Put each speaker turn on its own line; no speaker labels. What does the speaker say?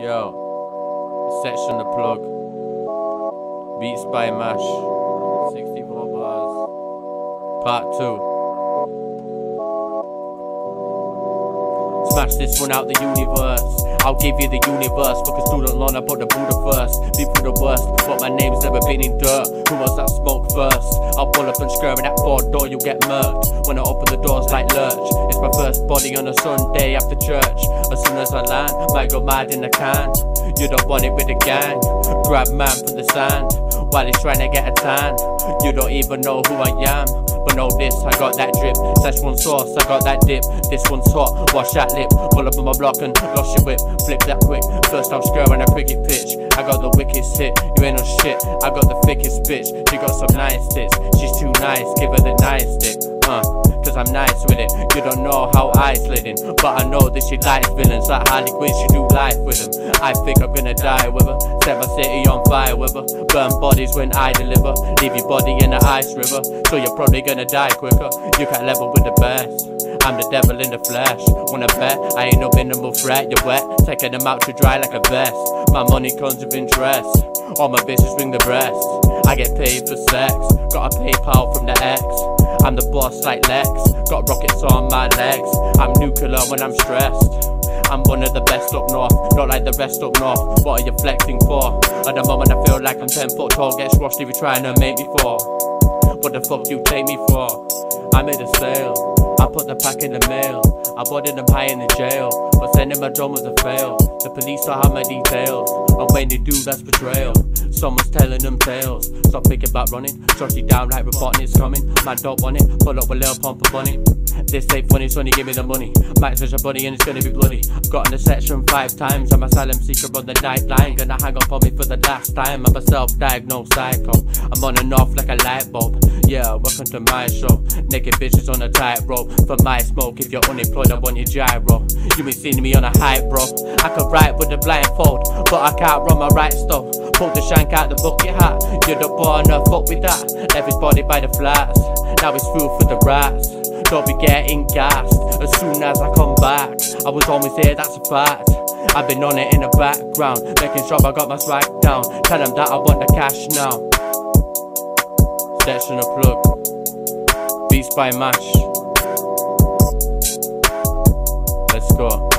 Yo, section the plug. Beats by Mash. 64 bars. Part 2. Smash this one out the universe. I'll give you the universe. Fuck a student loan, I put the Buddha first. Be through the worst, but my name's never been in dirt. Who wants that smoke first? I'll pull up and scurry that four door, you'll get murked. When I open the doors like lurch, my first body on a Sunday after church. As soon as I land, might go mad in the can. You don't want it with the gang. Grab man from the sand while he's trying to get a tan. You don't even know who I am. But know this, I got that drip. Szechuan sauce, I got that dip. This one's hot, wash that lip. Pull up on my block and lost your whip. Flip that quick. First I'm screwing a cricket pitch. I got the wickedest hit. You ain't no shit. I got the thickest bitch. She got some nice tits. She's too nice, give her the nice stick. I'm nice with it. You don't know how I slid in. But I know that she likes villains like Harley Quinn. She do life with them. I think I'm gonna die with her. Set my city on fire with her. Burn bodies when I deliver. Leave your body in the ice river. So you're probably gonna die quicker. You can't level with the best. I'm the devil in the flesh. Wanna bet? I ain't no minimal threat. You're wet, taking them out to dry like a vest. My money comes with interest. All my bitches ring the breast. I get paid for sex. Got a PayPal from the ex. I'm the boss like Lex. Got rockets on my legs. I'm nuclear when I'm stressed. I'm one of the best up north, not like the rest up north. What are you flexing for? At the moment, I feel like I'm 10 foot tall. Get squashed if you're trying to make me fall. What the fuck you take me for? I made a sale. I put the pack in the mail. I boarded them high in the jail. But sending my drum was a fail. The police don't have my details. And when they do, that's betrayal. Someone's telling them tales. Stop thinking about running. Shut you down like reporting it's coming. Man, don't want it. Pull up a little pump of bunny. This ain't funny, Sonny, give me the money. Might touch a buddy and it's gonna be bloody. Got in the section five times. I'm a asylum seeker on the night line. Gonna hang up on me for the last time. I'm a self diagnosed psycho. I'm on and off like a light bulb. Yeah, welcome to my show. Naked bitches on a tightrope. For my smoke, if you're unemployed, I want your gyro. You been seeing me on a hype, bro. I could write with a blindfold, but I can't run my right stuff. Pull the shank out the bucket hat. You're the born no fuck with that. Everybody by the flats. Now it's food for the rats. Don't be getting gassed as soon as I come back. I was always here, that's a fact. I've been on it in the background, making sure I got my swag down. Tell them that I want the cash now. Section of plug. Beats by Mash. Let's go.